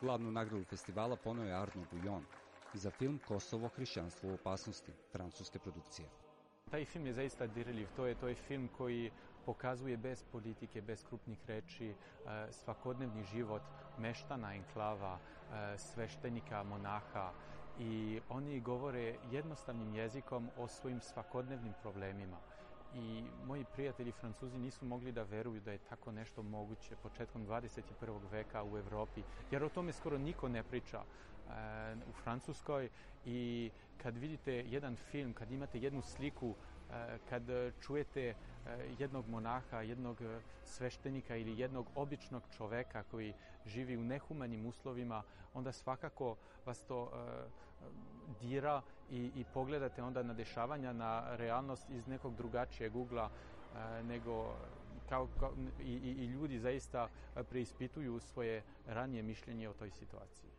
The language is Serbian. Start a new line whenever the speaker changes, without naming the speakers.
Glavnu nagradu festivala poneo je Arno Bujon za film Kosovo hrišćanstvo u opasnosti, francuske produkcije.
Taj film je zaista dirljiv. To je, to je film koji pokazuje bez politike, bez krupnih reči, svakodnevni život meštana enklava, sveštenika, monaha i oni govore jednostavnim jezikom o svojim svakodnevnim problemima i moji prijatelji francuzi nisu mogli da veruju da je tako nešto moguće početkom 21. veka u Evropi, jer o tome skoro niko ne priča e, u Francuskoj i kad vidite jedan film, kad imate jednu sliku kad čujete jednog monaha, jednog sveštenika ili jednog običnog čoveka koji živi u nehumanim uslovima, onda svakako vas to dira i, i pogledate onda na dešavanja, na realnost iz nekog drugačijeg ugla nego kao, kao i, i ljudi zaista preispituju svoje ranije mišljenje o toj situaciji.